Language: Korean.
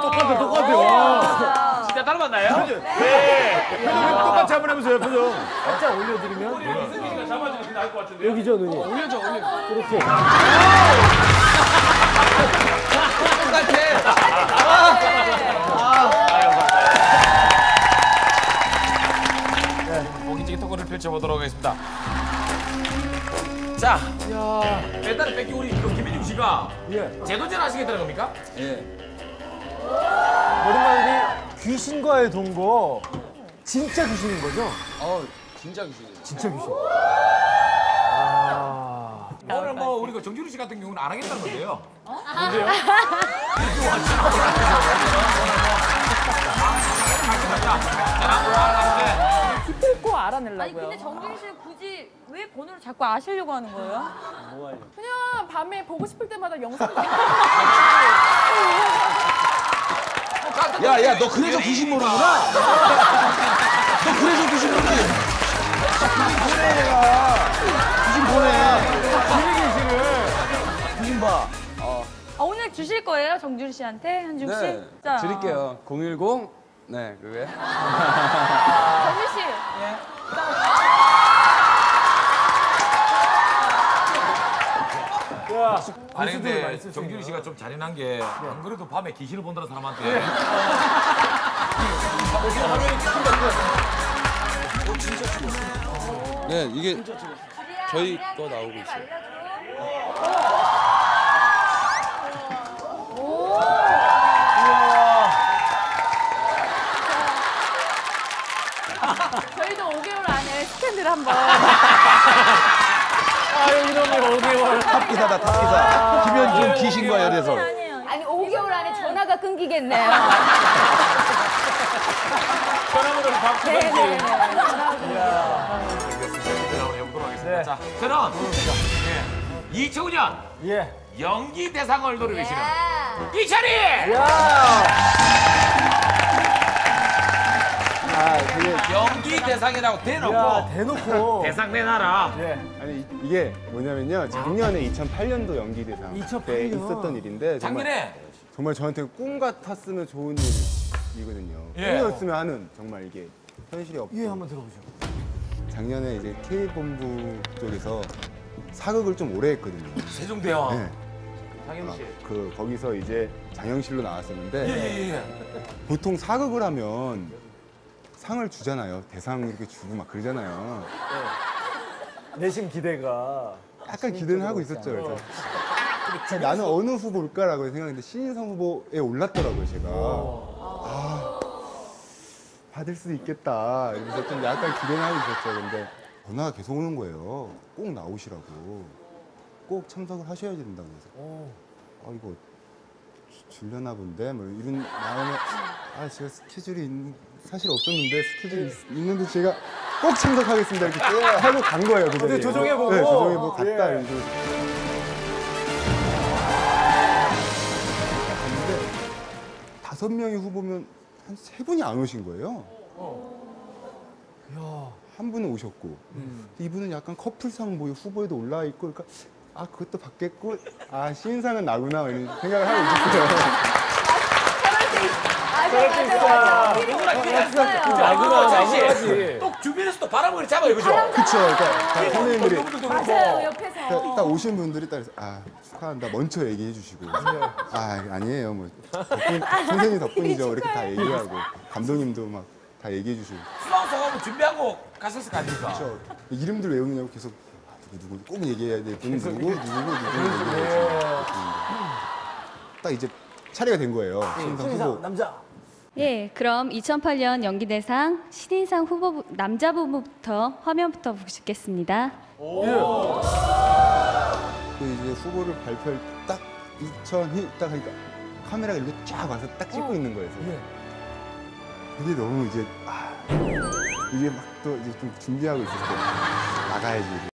표정. 네. 표정 똑같이 한번 해보세요, 표정. 살짝 올려드리면 이승기가 잡아주는 게 나을 것 같은데. 여기죠 눈이. 올려줘 올려. 그렇게. 공인적인 토크를 펼쳐보도록 하겠습니다. 자, 일단은 뺏기 우리 그 김민중 씨가 예. 재도전 하시겠다는 겁니까? 머리말이 귀신과의 동거 진짜 귀신인 거죠? 어, 진짜 귀신이에요. 진짜 귀신. 아. 오늘 뭐 우리 그 정준우 씨 같은 경우는 안 하겠다는 건데요. 기필코 알아내려고요. 아니 근데 정준 씨 굳이 왜 번호를 자꾸 아시려고 하는 거예요? 그냥 밤에 보고 싶을 때마다 영상 야, 야, 너 그래서 귀신 모르구나? 너 그래서 귀신 모르지? 귀신 보내. 귀신 봐. 아, 오늘 주실 거예요 정준 씨한테 현중 씨? 네, 자, 드릴게요. 010. 네, 그게. 정준 씨. 아니 고수들 많이 근데. 정준우 씨가 좀 잔인한 게 안 그래도 밤에 귀신을 본다는 사람한테. 네, 이게 저희 거 나오고 있어요. 저희도 5개월 안에 스캔들 한번 아유 이놈이 5개월. 탑기사다, 탑기사. 김현중 귀신과. 아니에요. 아니 5개월 안에 전화가 끊기겠네요. 전화번호 박 네네네. 대답을 해보도록 하겠습니다. 자, 저는 예, 2005년 예. 연기 대상을 노리시는 이찬이 아, 연기 대상이라고 대놓고 야 대놓고. 대상 내놔라. 예. 아니 이- 이게 뭐냐면요. 작년에 2008년도 연기 대상 2008때 년. 있었던 일인데 정말, 작년에 정말 저한테 꿈 같았으면 좋은 일이거든요. 예. 꿈이었으면 하는 정말 이게 현실이 없고 예 한번 들어보죠. 작년에 이제 K본부 쪽에서 사극을 좀 오래 했거든요. 세종대왕. 네. 장영 씨. 그 거기서 이제 장영실로 나왔었는데 예예예. 보통 사극을 하면 상을 주잖아요. 대상 이렇게 주고 막 그러잖아요. 내심 기대가. 약간 기대는 하고 있었죠. 그래서 나는 어느 후보일까라고 생각했는데 신인상 후보에 올랐더라고요, 제가. 아, 받을 수 있겠다. 그래서 좀 약간 기대는 하고 있었죠. 근데 전화가 계속 오는 거예요. 꼭 나오시라고. 꼭 참석을 하셔야 된다고 해서. 아, 이거 주- 주려나 본데? 뭐 이런 마음에 아, 제가 스케줄이 있는, 사실 없었는데 스케줄이 있, 있는데 제가 꼭 참석하겠습니다. 이렇게 쭉 하고 간 거예요. 그 자리에. 조정해보고? 네, 조정해보고 갔다. 예. 이제 갔는데 다섯 명의 후보면 한 세 분이 안 오신 거예요. 한 분은 오셨고 이분은 약간 커플상 뭐 후보에도 올라와 있고 그러니까 아 그것도 받겠고 아 신인상은 나구나 이런 생각을 하고 있었어요. 있어. 누구나 기대했어요. 나구나, 나구나지. 네. 또 주변에서 또 바람을 잡아요, 그죠? 그쵸. 그러니까 다 선생님들이 그분들도 맞아요. 옆에서. 딱, 딱 오신 분들이 딱 그래서 아 축하한다 먼저 얘기해 주시고 아 아니에요 뭐 덕분, 선생님 덕분이죠 이렇게 다 얘기하고 감독님도 막 다 얘기해 주시고 수강생하고 준비하고 갔었을 거 아닙니까? 저 이름들 외우느냐고 계속 아, 누구 누구 꼭 얘기해야 될 분은 누구 누구 누구 누구 얘기해야지 딱 이제 차례가 된 거예요 신상 신인상 후보 남자. 예, 그럼 2008년 연기대상 신인상 후보 남자부부터 화면부터 보시겠습니다. 그 이제 후보를 발표할 딱 2000이 딱 하니까 카메라가 이렇게 쫙 와서 딱 찍고 있는 거예요. 그래서 그게 너무 이제 아 이게 막 또 이제 좀 준비하고 있었어요. 나가야지.